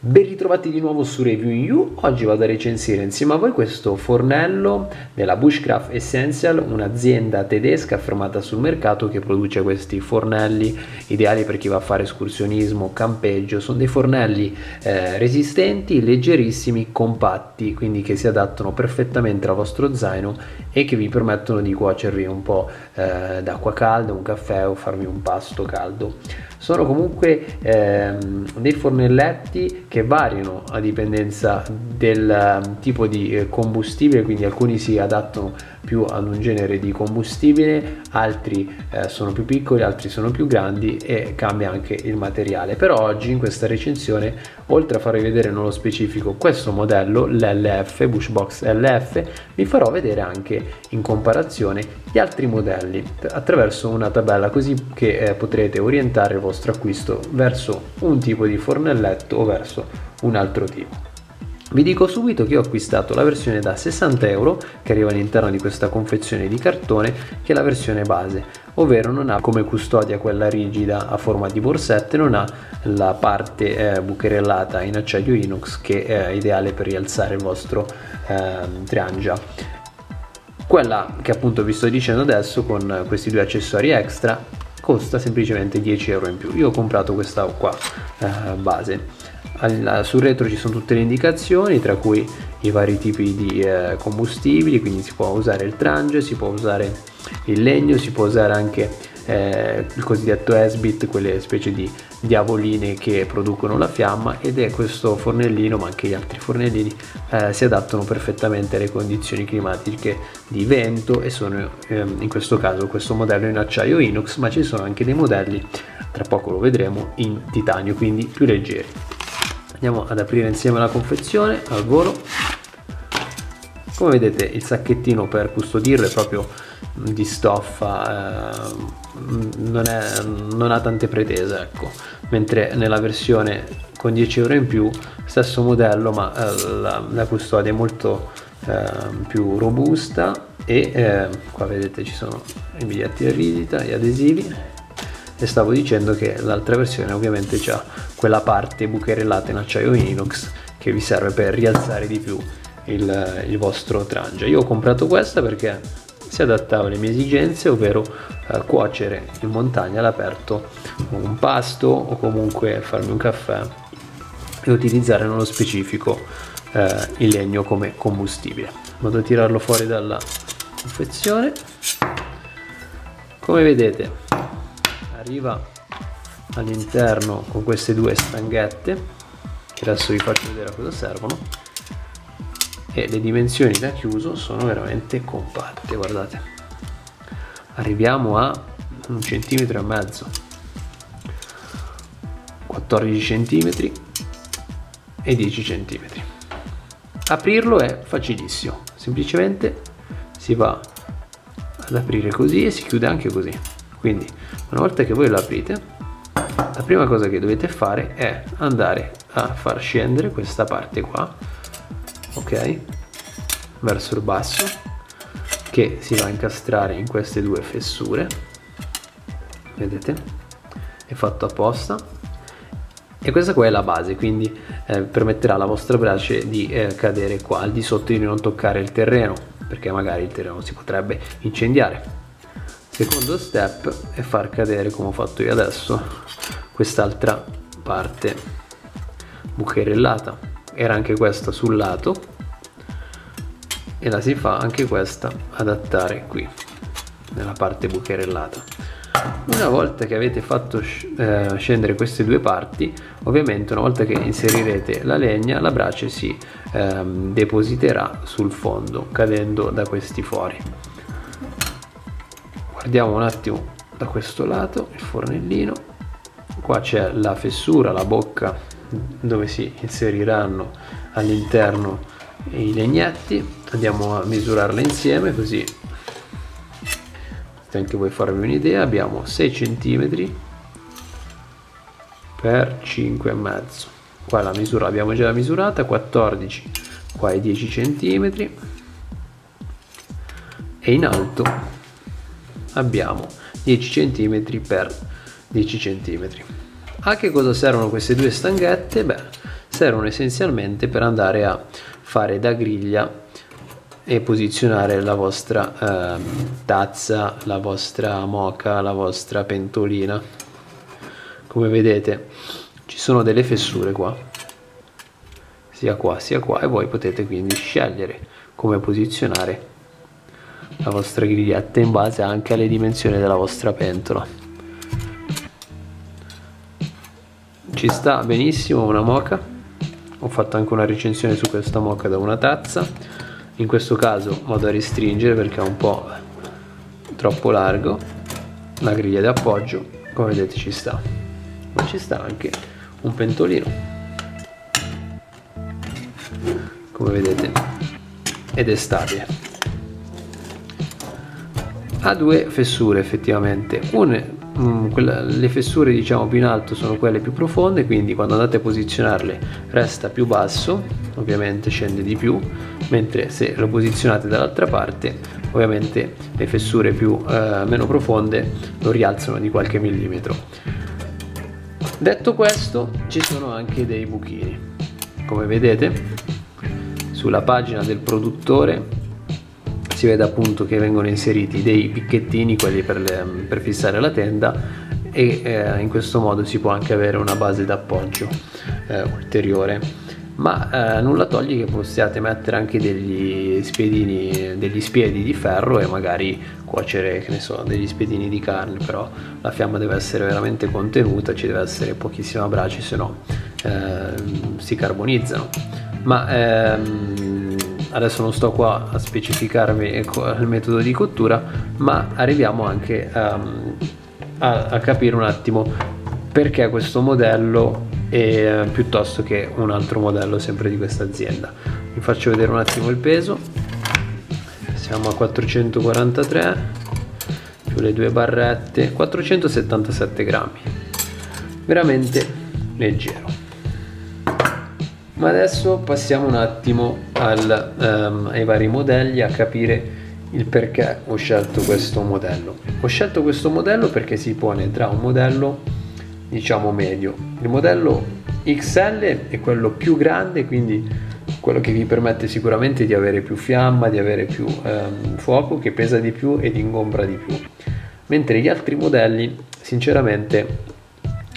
Ben ritrovati di nuovo su Review You, oggi vado a recensire insieme a voi questo fornello della Bushcraft Essential, un'azienda tedesca affermata sul mercato che produce questi fornelli ideali per chi va a fare escursionismo, campeggio, sono dei fornelli eh, resistenti, leggerissimi, compatti, quindi che si adattano perfettamente al vostro zaino e che vi permettono di cuocervi un po' eh, d'acqua calda, un caffè o farvi un pasto caldo. Sono comunque ehm, dei fornelletti che variano a dipendenza del ehm, tipo di eh, combustibile, quindi alcuni si adattano più ad un genere di combustibile, altri eh, sono più piccoli, altri sono più grandi e cambia anche il materiale. Però oggi in questa recensione, oltre a farvi vedere nello specifico questo modello, l'LF, Bushbox LF, vi farò vedere anche in comparazione gli altri modelli attraverso una tabella così che eh, potrete orientare il vostro acquisto verso un tipo di fornelletto o verso un altro tipo. Vi dico subito che ho acquistato la versione da 60 euro che arriva all'interno di questa confezione di cartone che è la versione base ovvero non ha come custodia quella rigida a forma di borsette non ha la parte eh, bucherellata in acciaio inox che è ideale per rialzare il vostro eh, triangia quella che appunto vi sto dicendo adesso con questi due accessori extra costa semplicemente 10 euro in più. Io ho comprato questa qua eh, base sul retro ci sono tutte le indicazioni tra cui i vari tipi di eh, combustibili quindi si può usare il trange si può usare il legno si può usare anche eh, il cosiddetto S-bit quelle specie di diavoline che producono la fiamma ed è questo fornellino ma anche gli altri fornellini eh, si adattano perfettamente alle condizioni climatiche di vento e sono ehm, in questo caso questo modello in acciaio inox ma ci sono anche dei modelli tra poco lo vedremo in titanio quindi più leggeri andiamo ad aprire insieme la confezione al volo. Come vedete il sacchettino per custodirlo è proprio di stoffa eh, non, è, non, ha tante pretese ecco. Mentre nella versione con 10 euro in più stesso modello ma eh, la, la, custodia è molto eh, più robusta e eh, qua vedete ci sono i biglietti di visita gli adesivi e stavo dicendo che l'altra versione ovviamente ha quella parte bucherellata in acciaio inox che vi serve per rialzare di più il, il vostro trangia io ho comprato questa perché si adattava alle mie esigenze ovvero eh, cuocere in montagna all'aperto un pasto o comunque farmi un caffè e utilizzare nello specifico eh, il legno come combustibile. Vado a tirarlo fuori dalla confezione. Come vedete arriva all'interno con queste due stanghette che adesso vi faccio vedere a cosa servono e le dimensioni da chiuso sono veramente compatte guardate. Arriviamo a un centimetro e mezzo. 14 centimetri e 10 centimetri. Aprirlo è facilissimo semplicemente si va ad aprire così e si chiude anche così quindi una volta che voi lo aprite la prima cosa che dovete fare è andare a far scendere questa parte qua ok? Verso il basso che si va a incastrare in queste due fessure vedete? È fatto apposta. E questa qua è la base quindi eh, permetterà alla vostra brace di eh, cadere qua al di sotto di non toccare il terreno perché magari il terreno si potrebbe incendiare secondo step è far cadere come ho fatto io adesso quest'altra parte bucherellata. Era anche questa sul lato e la si fa anche questa adattare qui nella parte bucherellata. Una volta che avete fatto eh, scendere queste due parti ovviamente una volta che inserirete la legna la brace si ehm, depositerà sul fondo cadendo da questi fori guardiamo un attimo da questo lato il fornellino. Qua c'è la fessura la bocca dove si inseriranno all'interno i legnetti. Andiamo a misurarla insieme così anche voi farvi un'idea abbiamo 6 cm per 5 e mezzo. Qua la misura l'abbiamo già misurata 14 qua è 10 cm e in alto abbiamo 10 cm per 10 cm a che cosa servono queste due stanghette? beh servono essenzialmente per andare a fare da griglia e posizionare la vostra eh, tazza, la vostra moca, la vostra pentolina. Come vedete ci sono delle fessure qua, sia qua sia qua e voi potete quindi scegliere come posizionare la vostra griglietta in base anche alle dimensioni della vostra pentola. Ci sta benissimo una moca, ho fatto anche una recensione su questa moca da una tazza. In questo caso vado a restringere perché è un po' troppo largo. La griglia di appoggio come vedete ci sta. Ma ci sta anche un pentolino. Come vedete ed è stabile ha due fessure effettivamente. Una Mm, quella, le fessure diciamo più in alto sono quelle più profonde quindi quando andate a posizionarle resta più basso ovviamente scende di più mentre se lo posizionate dall'altra parte ovviamente le fessure più eh, meno profonde lo rialzano di qualche millimetro. Detto questo ci sono anche dei buchini. Come vedete sulla pagina del produttore si vede appunto che vengono inseriti dei picchettini, quelli per, le, per fissare la tenda e eh, in questo modo si può anche avere una base d'appoggio eh, ulteriore. Ma eh, nulla toglie che possiate mettere anche degli spiedini degli spiedi di ferro e magari cuocere che ne so degli spiedini di carne però la fiamma deve essere veramente contenuta ci deve essere pochissima brace se no eh, si carbonizzano. Ma ehm, adesso non sto qua a specificarvi il metodo di cottura ma arriviamo anche um, a, a, capire un attimo perché questo modello è, piuttosto che un altro modello sempre di questa azienda. Vi faccio vedere un attimo il peso. Siamo a 443 più le due barrette 477 grammi. Veramente leggero ma adesso passiamo un attimo al, um, ai vari modelli a capire il perché ho scelto questo modello. Ho scelto questo modello perché si pone tra un modello diciamo medio. Il modello XL è quello più grande, quindi quello che vi permette sicuramente di avere più fiamma, di avere più um, fuoco, che pesa di più ed ingombra di più. Mentre gli altri modelli, sinceramente,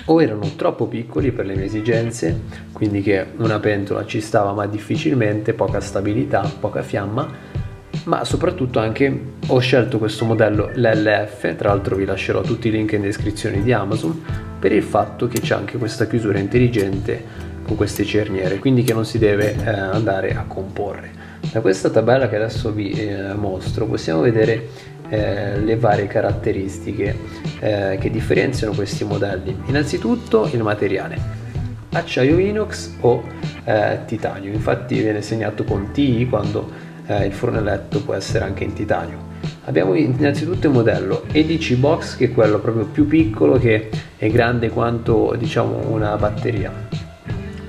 o erano troppo piccoli per le mie esigenze, quindi che una pentola ci stava ma difficilmente, poca stabilità, poca fiamma, ma soprattutto anche ho scelto questo modello l'LF, tra l'altro vi lascerò tutti i link in descrizione di Amazon, per il fatto che c'è anche questa chiusura intelligente con queste cerniere, quindi che non si deve eh, andare a comporre. Da questa tabella che adesso vi eh, mostro possiamo vedere eh, le varie caratteristiche eh, che differenziano questi modelli. Innanzitutto il materiale, acciaio inox o eh, titanio, infatti viene segnato con TI quando eh, il fornelletto può essere anche in titanio. Abbiamo innanzitutto il modello EDC Box che è quello proprio più piccolo che è grande quanto diciamo una batteria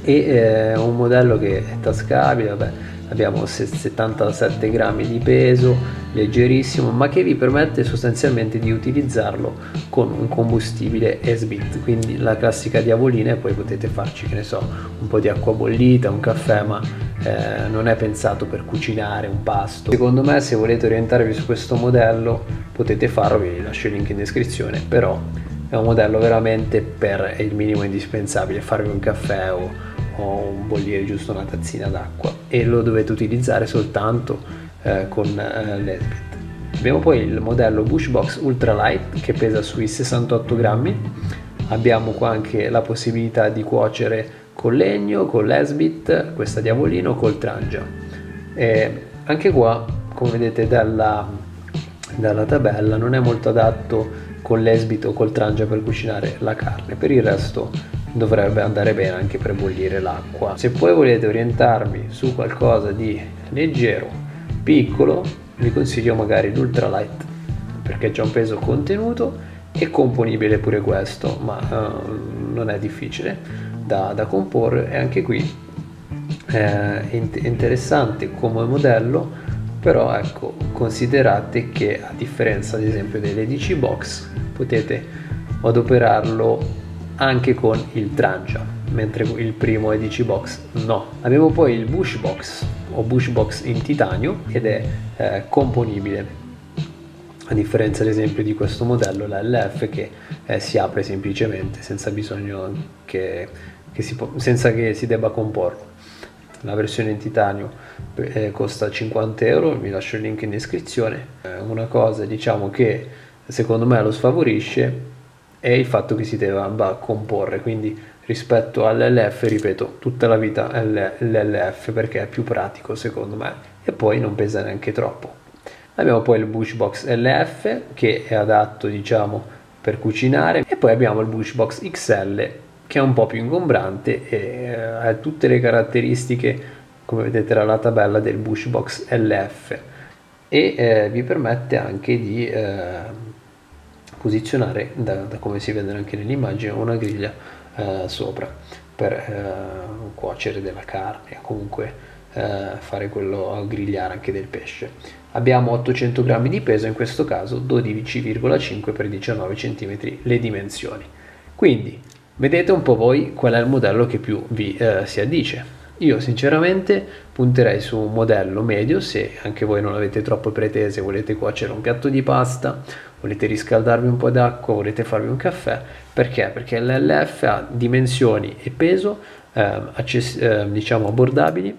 e eh, un modello che è tascabile, vabbè, abbiamo 77 grammi di peso, leggerissimo, ma che vi permette sostanzialmente di utilizzarlo con un combustibile S-Bit, quindi la classica diavolina e poi potete farci, che ne so, un po' di acqua bollita, un caffè, ma eh, non è pensato per cucinare un pasto. Secondo me se volete orientarvi su questo modello potete farlo, vi lascio il link in descrizione, però è un modello veramente per il minimo indispensabile, farvi un caffè o o un bollire giusto una tazzina d'acqua e lo dovete utilizzare soltanto eh, con eh, l'Esbit. Abbiamo poi il modello Bushbox Ultralight che pesa sui 68 grammi. Abbiamo qua anche la possibilità di cuocere con legno, con l'Esbit, questa diavolino, col Trangia. E anche qua, come vedete dalla, dalla tabella, non è molto adatto con l'Esbit o col Trangia per cucinare la carne. Per il resto dovrebbe andare bene anche per bollire l'acqua. Se poi volete orientarmi su qualcosa di leggero, piccolo, vi consiglio magari l'ultralight perché c'è un peso contenuto e componibile pure questo, ma uh, non è difficile da, da, comporre e anche qui eh, è interessante come modello, però ecco, considerate che a differenza ad esempio delle box potete adoperarlo anche con il Trancia. mentre il primo EDC Box no. Abbiamo poi il Bush Box o Bush Box in titanio ed è eh, componibile a differenza ad esempio di questo modello, la LF che eh, si apre semplicemente senza bisogno che, che si, senza che si debba comporre. La versione in titanio eh, costa 50 euro, vi lascio il link in descrizione. Eh, una cosa diciamo che secondo me lo sfavorisce è il fatto che si debba comporre, quindi rispetto all'LF, ripeto, tutta la vita l'LF perché è più pratico secondo me. E poi non pesa neanche troppo. Abbiamo poi il Bushbox LF che è adatto diciamo per cucinare. E poi abbiamo il Bushbox XL che è un po' più ingombrante e eh, ha tutte le caratteristiche come vedete dalla tabella del Bushbox LF e eh, vi permette anche di eh, posizionare da, da, come si vede anche nell'immagine una griglia eh, sopra per eh, cuocere della carne o comunque eh, fare quello grigliare anche del pesce Abbiamo 800 grammi di peso, in questo caso 12,5 x 19 cm le dimensioni. Quindi vedete un po' voi qual è il modello che più vi eh, si addice. Io sinceramente punterei su un modello medio se anche voi non avete troppe pretese, volete cuocere un piatto di pasta, volete riscaldarvi un po' d'acqua, volete farvi un caffè. Perché? Perché l'LF ha dimensioni e peso eh, access- eh, diciamo abbordabili,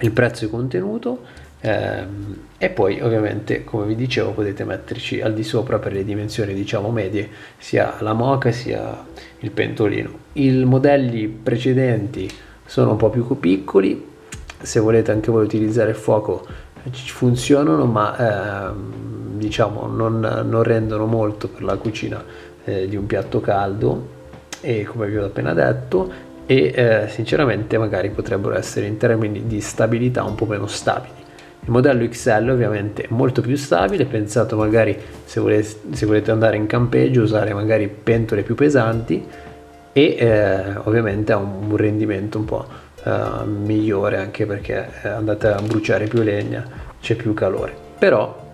il prezzo è contenuto Ehm, e poi ovviamente come vi dicevo potete metterci al di sopra per le dimensioni diciamo medie sia la moca sia il pentolino i modelli precedenti sono un po' più piccoli. Se volete anche voi utilizzare il fuoco funzionano ma ehm, diciamo non, non, rendono molto per la cucina eh, di un piatto caldo. E come vi ho appena detto e eh, sinceramente magari potrebbero essere in termini di stabilità un po' meno stabili. Il modello XL ovviamente è molto più stabile, pensato magari se volete, se volete andare in campeggio usare magari pentole più pesanti e eh, ovviamente ha un rendimento un po' eh, migliore anche perché eh, andate a bruciare più legna, c'è più calore. Però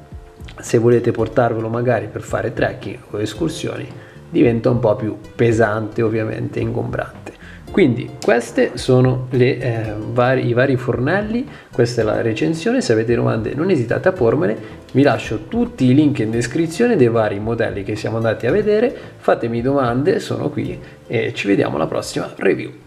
se volete portarvelo magari per fare trekking o escursioni diventa un po' più pesante ovviamente ingombrante. Quindi questi sono le, eh, vari, i vari fornelli, questa è la recensione, se avete domande non esitate a pormele, vi lascio tutti i link in descrizione dei vari modelli che siamo andati a vedere, fatemi domande, sono qui e ci vediamo alla prossima review.